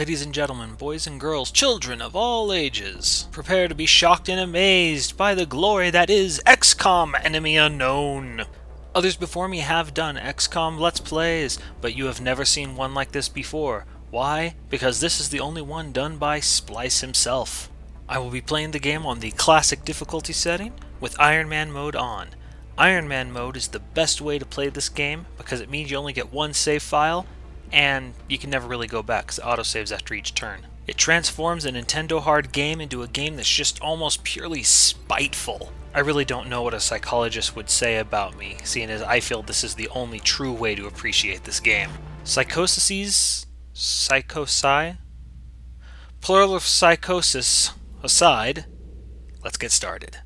Ladies and gentlemen, boys and girls, children of all ages, prepare to be shocked and amazed by the glory that is XCOM Enemy Unknown. Others before me have done XCOM Let's Plays, but you have never seen one like this before. Why? Because this is the only one done by Splice himself. I will be playing the game on the classic difficulty setting with Ironman mode on. Ironman mode is the best way to play this game because it means you only get one save file and you can never really go back because it autosaves after each turn. It transforms a Nintendo hard game into a game that's just almost purely spiteful. I really don't know what a psychologist would say about me, seeing as I feel this is the only true way to appreciate this game. Psychoses, psychosi, plural of psychosis aside, let's get started.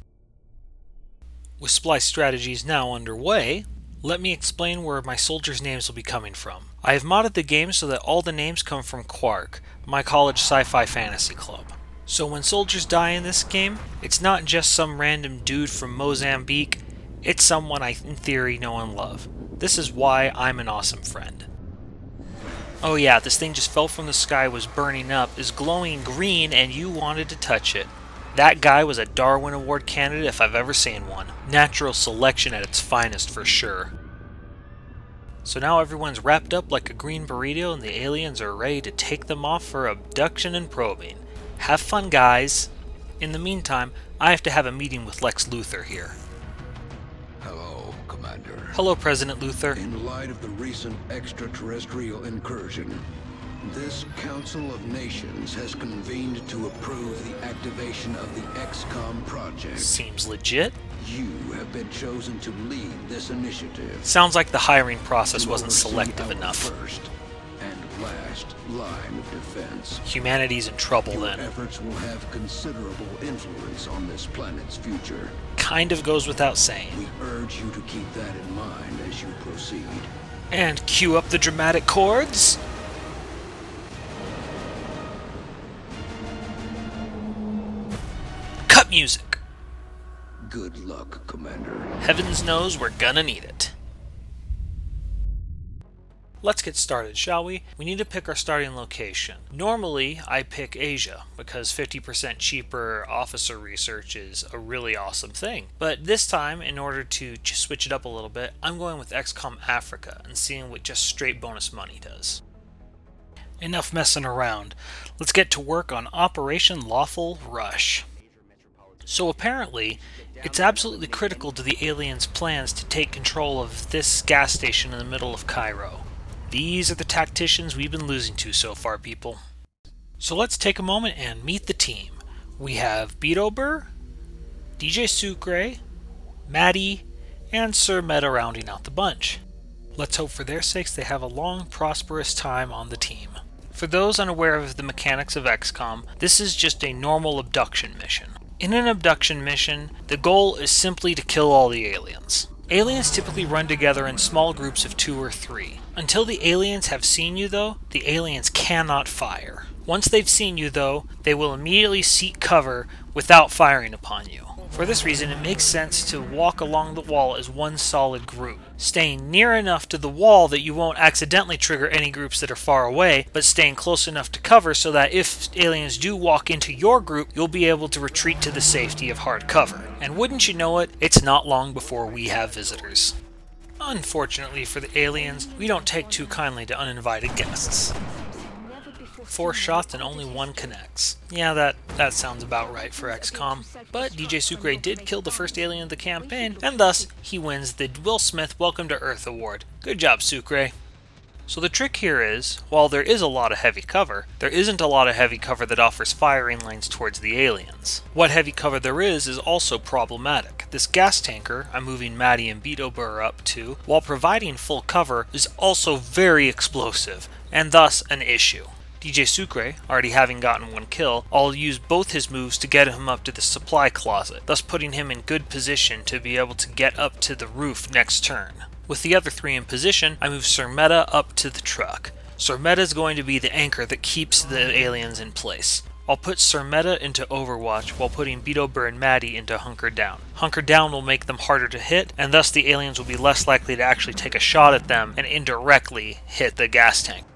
With Splice strategies now underway, let me explain where my soldiers' names will be coming from. I have modded the game so that all the names come from Quark, my college sci-fi fantasy club. So when soldiers die in this game, it's not just some random dude from Mozambique, it's someone I in theory know and love. This is why I'm an awesome friend. Oh yeah, this thing just fell from the sky, was burning up, is glowing green, and you wanted to touch it. That guy was a Darwin Award candidate if I've ever seen one. Natural selection at its finest for sure. So now everyone's wrapped up like a green burrito and the aliens are ready to take them off for abduction and probing. Have fun, guys! In the meantime, I have to have a meeting with Lex Luthor here. Hello, Commander. Hello, President Luthor. In light of the recent extraterrestrial incursion, this Council of Nations has convened to approve the activation of the XCOM project. Seems legit. You have been chosen to lead this initiative. Sounds like the hiring process wasn't selective enough. First and last line of defense. Humanity's in trouble Your then. efforts will have considerable influence on this planet's future. Kind of goes without saying. We urge you to keep that in mind as you proceed. And cue up the dramatic chords. Music. Good luck, Commander. Heavens knows we're gonna need it. Let's get started, shall we? We need to pick our starting location. Normally, I pick Asia because 50% cheaper officer research is a really awesome thing. But this time, in order to ch- switch it up a little bit, I'm going with XCOM Africa and seeing what just straight bonus money does. Enough messing around. Let's get to work on Operation Lawful Rush. So apparently, it's absolutely critical to the aliens' plans to take control of this gas station in the middle of Cairo. These are the tacticians we've been losing to so far, people. So let's take a moment and meet the team. We have Beto Burr, DJ Sucre, Maddie, and Sir Meta rounding out the bunch. Let's hope for their sakes they have a long, prosperous time on the team. For those unaware of the mechanics of XCOM, this is just a normal abduction mission. In an abduction mission, the goal is simply to kill all the aliens. Aliens typically run together in small groups of two or three. Until the aliens have seen you, though, the aliens cannot fire. Once they've seen you, though, they will immediately seek cover without firing upon you. For this reason, it makes sense to walk along the wall as one solid group, staying near enough to the wall that you won't accidentally trigger any groups that are far away, but staying close enough to cover so that if aliens do walk into your group, you'll be able to retreat to the safety of hard cover. And wouldn't you know it, it's not long before we have visitors. Unfortunately for the aliens, we don't take too kindly to uninvited guests. Four shots and only one connects. Yeah, that, that sounds about right for XCOM. But DJ Sucre did kill the first alien of the campaign, and thus he wins the Will Smith Welcome to Earth Award. Good job, Sucre. So the trick here is, while there is a lot of heavy cover, there isn't a lot of heavy cover that offers firing lanes towards the aliens. What heavy cover there is is also problematic. This gas tanker I'm moving Maddie and Beto Burr up to, while providing full cover, is also very explosive, and thus an issue. DJ Sucre, already having gotten one kill, I'll use both his moves to get him up to the supply closet, thus putting him in good position to be able to get up to the roof next turn. With the other three in position, I move Sir Meta up to the truck. Sir Meta is going to be the anchor that keeps the aliens in place. I'll put Sir Meta into Overwatch while putting Beto Burr and Maddie into Hunker Down. Hunker Down will make them harder to hit, and thus the aliens will be less likely to actually take a shot at them and indirectly hit the gas tank.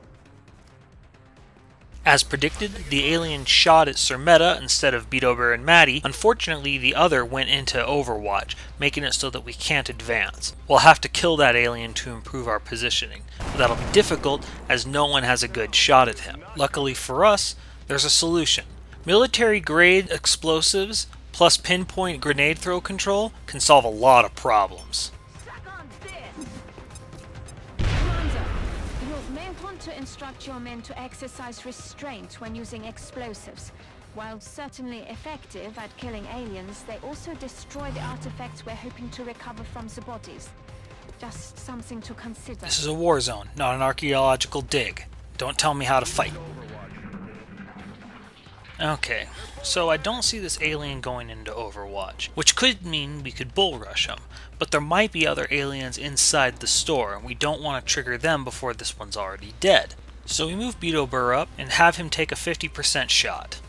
As predicted, the alien shot at Sir Meta instead of Beetober and Maddie. Unfortunately, the other went into Overwatch, making it so that we can't advance. We'll have to kill that alien to improve our positioning. But that'll be difficult as no one has a good shot at him. Luckily for us, there's a solution. Military grade explosives plus pinpoint grenade throw control can solve a lot of problems. Instruct your men to exercise restraint when using explosives. While certainly effective at killing aliens, they also destroy the artifacts we're hoping to recover from the bodies. Just something to consider. This is a war zone, not an archaeological dig. Don't tell me how to fight. Okay, so I don't see this alien going into Overwatch, which could mean we could bull rush him, but there might be other aliens inside the store, and we don't want to trigger them before this one's already dead. So we move Beetle Burr up and have him take a 50% shot.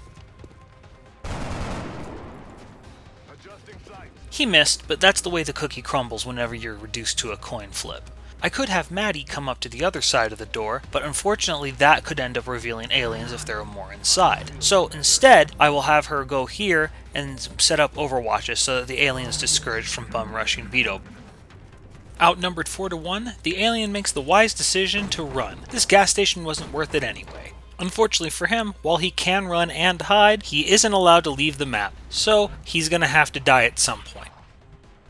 He missed, but that's the way the cookie crumbles whenever you're reduced to a coin flip. I could have Maddie come up to the other side of the door, but unfortunately that could end up revealing aliens if there are more inside. So instead, I will have her go here and set up overwatches so that the alien's discouraged from bum rushing Beto. Outnumbered 4 to 1, the alien makes the wise decision to run. This gas station wasn't worth it anyway. Unfortunately for him, while he can run and hide, he isn't allowed to leave the map, so he's gonna have to die at some point.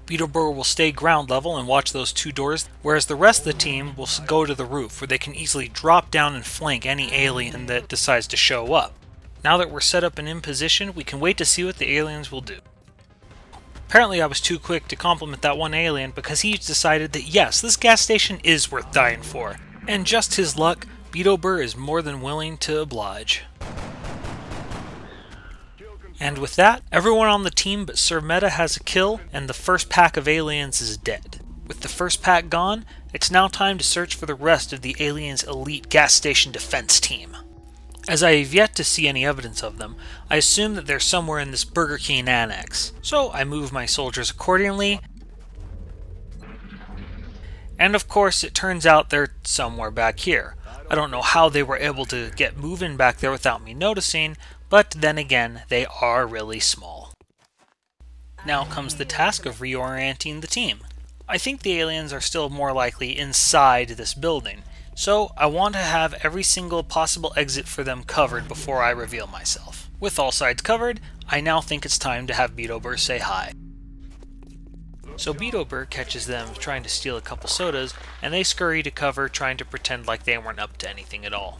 Beetleborg will stay ground level and watch those two doors, whereas the rest of the team will go to the roof, where they can easily drop down and flank any alien that decides to show up. Now that we're set up and in position, we can wait to see what the aliens will do. Apparently I was too quick to compliment that one alien because he's decided that yes, this gas station is worth dying for. And just his luck, Beetleburr is more than willing to oblige. And with that, everyone on the team but Sir Meta has a kill, and the first pack of aliens is dead. With the first pack gone, it's now time to search for the rest of the aliens' elite gas station defense team. As I have yet to see any evidence of them, I assume that they're somewhere in this Burger King annex, so I move my soldiers accordingly. And of course, it turns out they're somewhere back here. I don't know how they were able to get moving back there without me noticing, but then again, they are really small. Now comes the task of reorienting the team. I think the aliens are still more likely inside this building, so I want to have every single possible exit for them covered before I reveal myself. With all sides covered, I now think it's time to have Beetleburr say hi. So Beetleburr catches them trying to steal a couple sodas, and they scurry to cover trying to pretend like they weren't up to anything at all.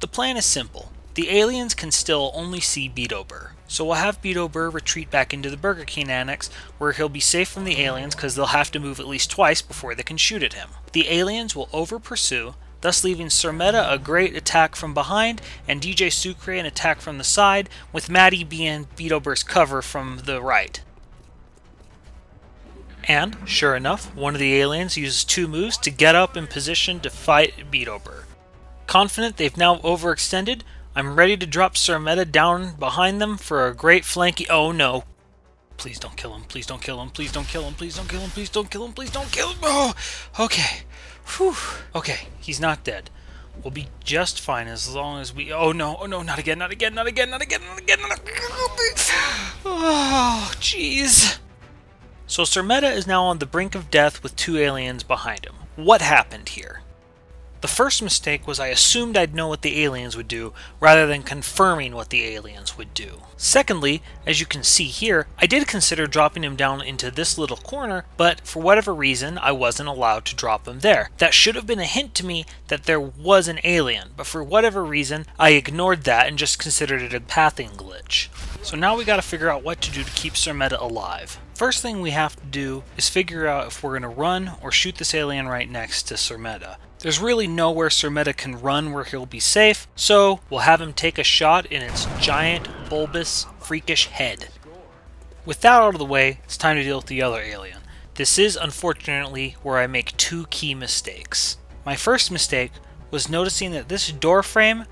The plan is simple. The aliens can still only see Beetleburr, so we'll have Beetleburr retreat back into the Burger King annex, where he'll be safe from the aliens because they'll have to move at least twice before they can shoot at him. The aliens will over pursue, thus leaving Sir Meta a great attack from behind and DJ Sucre an attack from the side, with Maddie being Beetleburr's cover from the right. And, sure enough, one of the aliens uses two moves to get up in position to fight Beetleburr. Confident they've now overextended, I'm ready to drop Sir Meta down behind them for a great flanky. Oh no. Please don't kill him. Please don't kill him. Please don't kill him. Please don't kill him. Please don't kill him. Please don't kill him. Oh, okay. Whew. Okay, he's not dead. We'll be just fine as long as we. Oh no! Oh no! Not again! Not again! Not again! Not again! Not again! Not again! Oh, jeez. So Sir Meta is now on the brink of death with two aliens behind him. What happened here? The first mistake was I assumed I'd know what the aliens would do, rather than confirming what the aliens would do. Secondly, as you can see here, I did consider dropping him down into this little corner, but for whatever reason, I wasn't allowed to drop him there. That should have been a hint to me that there was an alien, but for whatever reason, I ignored that and just considered it a pathing glitch. So now we gotta figure out what to do to keep Sir Meta alive. First thing we have to do is figure out if we're gonna run or shoot this alien right next to Sir Meta. There's really nowhere Sir Meta can run where he'll be safe, so we'll have him take a shot in its giant, bulbous, freakish head. With that out of the way, it's time to deal with the other alien. This is, unfortunately, where I make two key mistakes. My first mistake was noticing that this door frame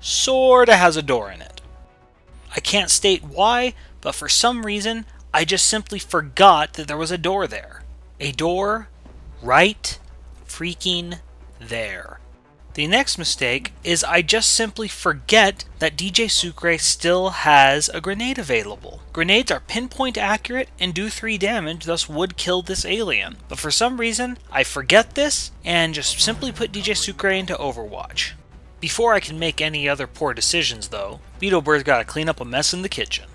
sorta has a door in it. I can't state why, but for some reason, I just simply forgot that there was a door there. A door right freaking there. The next mistake is I just simply forget that DJ Sucre still has a grenade available. Grenades are pinpoint accurate and do 3 damage, thus would kill this alien. But for some reason, I forget this and just simply put DJ Sucre into Overwatch. Before I can make any other poor decisions though, Beetle Bird's gotta clean up a mess in the kitchen.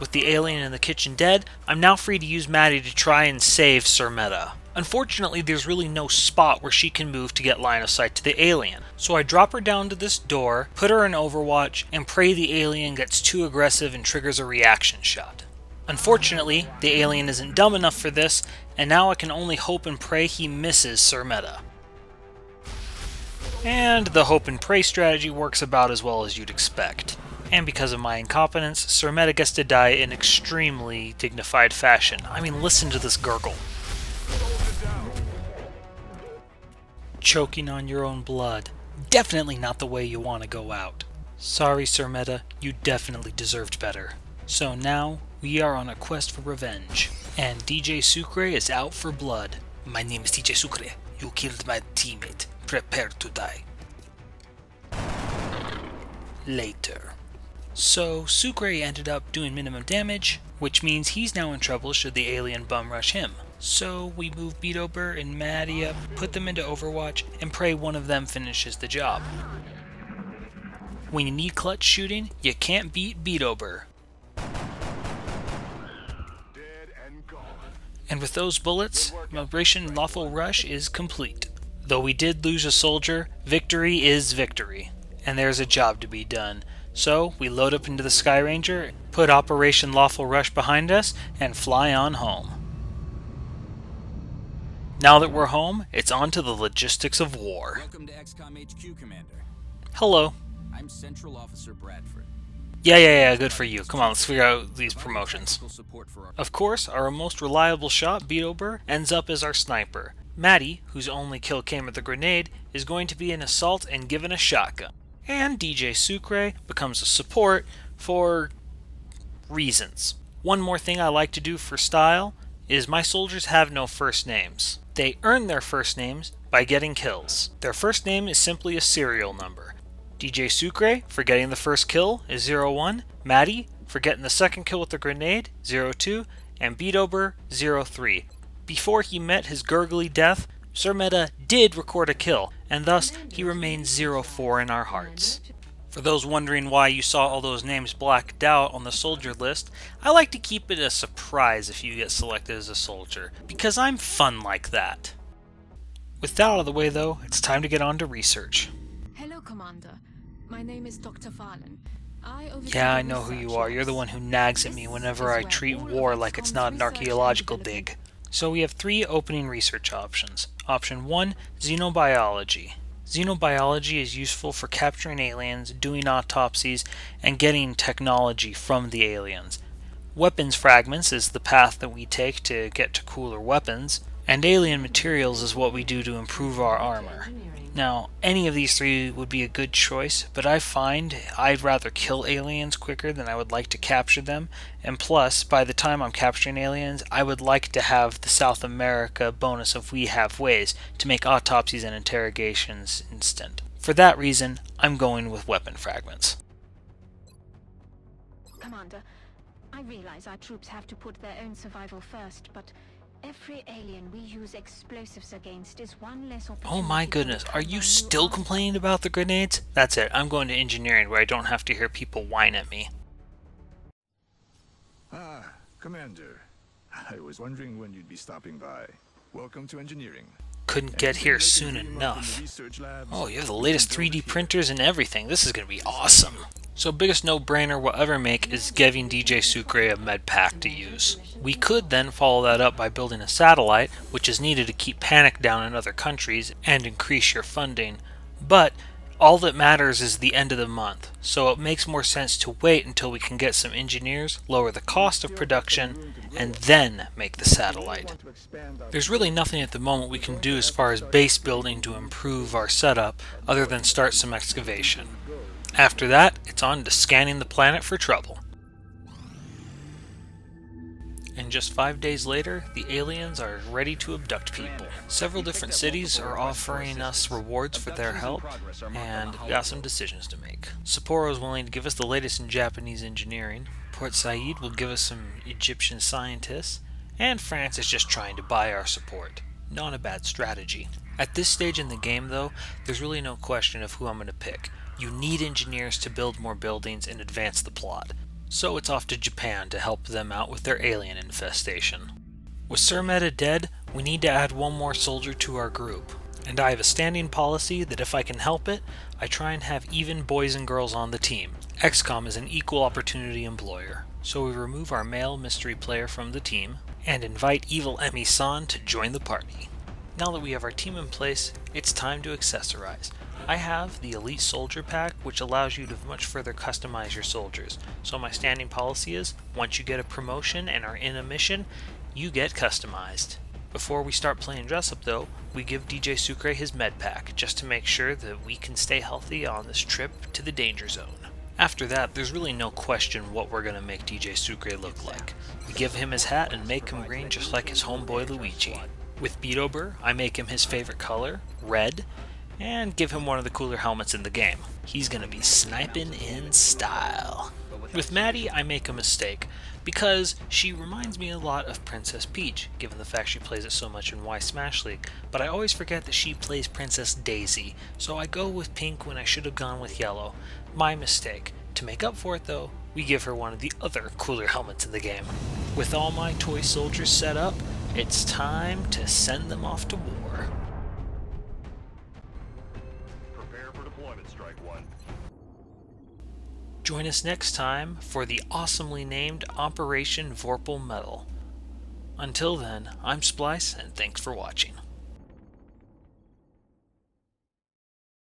With the alien in the kitchen dead, I'm now free to use Maddie to try and save Sir Meta. Unfortunately, there's really no spot where she can move to get line of sight to the alien. So I drop her down to this door, put her in Overwatch, and pray the alien gets too aggressive and triggers a reaction shot. Unfortunately, the alien isn't dumb enough for this, and now I can only hope and pray he misses Sir Meta. And the hope and pray strategy works about as well as you'd expect. And because of my incompetence, Sir Meta gets to die in extremely dignified fashion. I mean, listen to this gurgle. choking on your own blood. Definitely not the way you want to go out. Sorry, Sir Meta, you definitely deserved better. So now, we are on a quest for revenge, and DJ Sucre is out for blood. My name is DJ Sucre. You killed my teammate. Prepare to die. Later. So, Sucre ended up doing minimum damage, which means he's now in trouble should the alien bum rush him. So we move Beetober and Maddie up, put them into Overwatch, and pray one of them finishes the job. When you need clutch shooting, you can't beat Beetober. And with those bullets, Operation Lawful Rush is complete. Though we did lose a soldier, victory is victory, and there's a job to be done. So we load up into the Skyranger, put Operation Lawful Rush behind us, and fly on home. Now that we're home, it's on to the logistics of war. Welcome to XCOM HQ, Commander. Hello. I'm Central Officer Bradford. Yeah, yeah, yeah, good for you. Come on, let's figure out these promotions. Of course, our most reliable shot, Beetober, ends up as our sniper. Maddie, whose only kill came with a grenade, is going to be an assault and given a shotgun. And DJ Sucre becomes a support for reasons. One more thing I like to do for style is my soldiers have no first names. They earn their first names by getting kills. Their first name is simply a serial number. DJ Sucre, for getting the first kill, is 01, Maddie, for getting the second kill with the grenade, 02, and Beetober, 03. Before he met his gurgly death, Sir Meta did record a kill, and thus he remains 04 in our hearts. For those wondering why you saw all those names blacked out on the soldier list, I like to keep it a surprise if you get selected as a soldier, because I'm fun like that. With that out of the way though, it's time to get on to research. Hello, Commander. My name is Dr. Vahlen. I yeah, I know who you are. You're the one who nags at me whenever I treat war like it's not an archaeological dig. So we have three opening research options. Option 1, Xenobiology. Xenobiology is useful for capturing aliens, doing autopsies, and getting technology from the aliens. Weapons fragments is the path that we take to get to cooler weapons, and alien materials is what we do to improve our armor. Now, any of these three would be a good choice, but I find I'd rather kill aliens quicker than I would like to capture them, and plus, by the time I'm capturing aliens, I would like to have the South America bonus of we have ways to make autopsies and interrogations instant. For that reason, I'm going with weapon fragments. Commander, I realize our troops have to put their own survival first, but Every alien we use explosives against is one less Oh my goodness, are you still complaining about the grenades? That's it, I'm going to engineering where I don't have to hear people whine at me. Ah, Commander. I was wondering when you'd be stopping by. Welcome to engineering. Couldn't get here soon enough. Oh, you have the latest 3D printers and everything. This is going to be awesome. So biggest no-brainer we'll ever make is giving DJ Sucre a med pack to use. We could then follow that up by building a satellite, which is needed to keep panic down in other countries and increase your funding, but all that matters is the end of the month, so it makes more sense to wait until we can get some engineers, lower the cost of production, and then make the satellite. There's really nothing at the moment we can do as far as base building to improve our setup other than start some excavation. After that, it's on to scanning the planet for trouble. And just five days later, the aliens are ready to abduct people. Several different cities are offering us rewards for their help, and we've got some decisions to make. Sapporo is willing to give us the latest in Japanese engineering, Port Said will give us some Egyptian scientists, and France is just trying to buy our support. Not a bad strategy. At this stage in the game, though, there's really no question of who I'm going to pick. You need engineers to build more buildings and advance the plot. So it's off to Japan to help them out with their alien infestation. With Sir Meta dead, we need to add one more soldier to our group. And I have a standing policy that if I can help it, I try and have even boys and girls on the team. XCOM is an equal opportunity employer, so we remove our male mystery player from the team and invite Evil Emmy San to join the party. Now that we have our team in place, it's time to accessorize. I have the Elite Soldier Pack, which allows you to much further customize your soldiers. So my standing policy is, once you get a promotion and are in a mission, you get customized. Before we start playing dress up though, we give DJ Sucre his med pack, just to make sure that we can stay healthy on this trip to the danger zone. After that, there's really no question what we're to make DJ Sucre look like. We give him his hat and make him green just like his homeboy Luigi. With Beetleburr, I make him his favorite color, red, and give him one of the cooler helmets in the game. He's gonna be sniping in style. With Maddie, I make a mistake, because she reminds me a lot of Princess Peach, given the fact she plays it so much in Y Smash League, but I always forget that she plays Princess Daisy, so I go with pink when I should have gone with yellow. My mistake. To make up for it though, we give her one of the other cooler helmets in the game. With all my toy soldiers set up, it's time to send them off to war. Join us next time for the awesomely named Operation Vorpal Metal. Until then, I'm Splice, and thanks for watching.